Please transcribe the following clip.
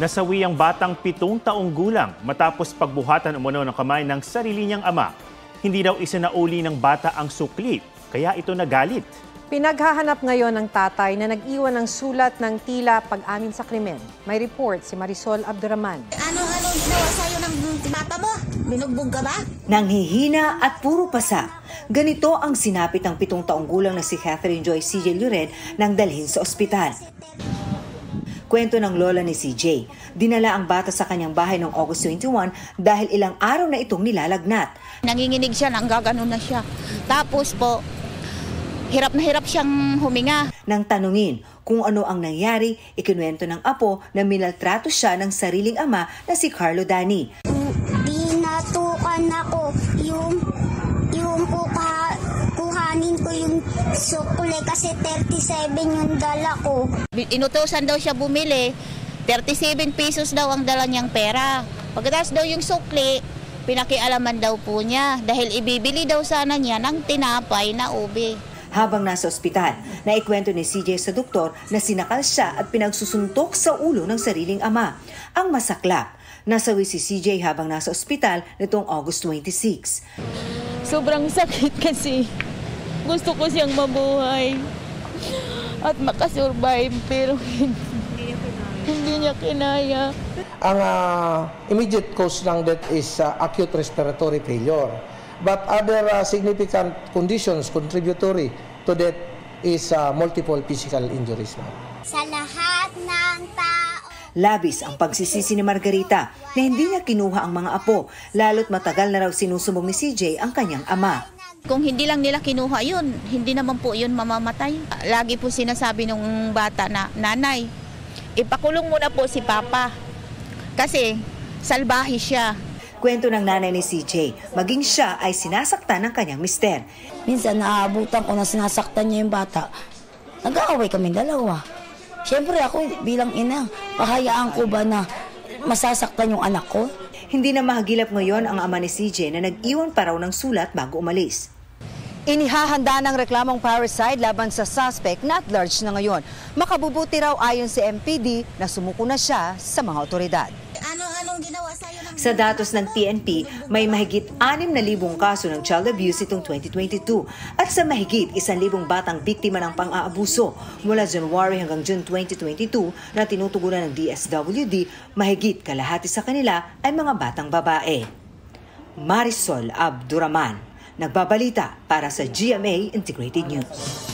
Nasawi ang batang pitong taong gulang matapos pagbuhatan umano ng kamay ng sarili niyang ama. Hindi daw isinauli ng bata ang sukli, kaya ito nagalit. Pinaghahanap ngayon ng tatay na nag-iwan ng sulat ng tila pag-amin sa krimen. May report si Marisol Abduraman. Ano-ano ginawa sa'yo ng bata mo? Binugbog ka ba? Nanghihina at puro pasa. Ganito ang sinapit ng pitong taong gulang na si Catherine Joy C.J. Lured nang dalhin sa ospital. Kwento ng lola ni CJ, dinala ang bata sa kanyang bahay noong August 21 dahil ilang araw na itong nilalagnat. Nanginginig siya, nang gaganon na siya. Tapos po, hirap na hirap siyang huminga. Nang tanungin kung ano ang nangyari, ikinuwento ng apo na minaltrato siya ng sariling ama na si Carlo Dani. Binatukan ako yung yung kuka, kuhanin ko sukle kasi 37 yung dala ko. Inutosan daw siya bumili, 37 pesos daw ang dala niyang pera. Pagkatapos daw yung sukli, pinakialaman daw po niya dahil ibibili daw sana niya ng tinapay na ube. Habang nasa ospital, naikwento ni CJ sa doktor na sinakal siya at pinagsusuntok sa ulo ng sariling ama. Ang masaklap, nasawi si CJ habang nasa ospital nitong August 26. Sobrang sakit kasi gusto ko siyang mabuhay at makasurvive pero hindi, hindi niya kinaya. Ang uh, immediate cause ng death is uh, acute respiratory failure. But other uh, significant conditions contributory to death is uh, multiple physical injuries. Sa lahat ng tao. Labis ang pagsisisi ni Margarita na hindi niya kinuha ang mga apo, lalo't matagal na raw sinusumbong ni CJ ang kanyang ama. Kung hindi lang nila kinuha yun, hindi naman po yun mamamatay. Lagi po sinasabi ng bata na, Nanay, ipakulong mo na po si Papa. Kasi salbahe siya. Kwento ng nanay ni CJ, maging siya ay sinasaktan ng kanyang mister. Minsan naaabutan ko na sinasaktan niya yung bata. Nag-aaway kami dalawa. Siyempre ako bilang ina, pahayaan ko ba na masasaktan yung anak ko? Hindi na mahagilap ngayon ang ama ni CJ na nag-iwan pa raw ng sulat bago umalis. Inihahanda ng reklamong parricide laban sa suspect na large na ngayon. Makabubuti raw ayon si MPD na sumuko na siya sa mga otoridad. Ano-anong ginawa sa'yo ng Sa datos ng PNP, may mahigit 6,000 kaso ng child abuse itong 2022 at sa mahigit 1,000 batang biktima ng pang-aabuso mula January hanggang June 2022 na tinutugunan ng DSWD, mahigit kalahati sa kanila ay mga batang babae. Marisol Abduraman, nagbabalita para sa GMA Integrated News.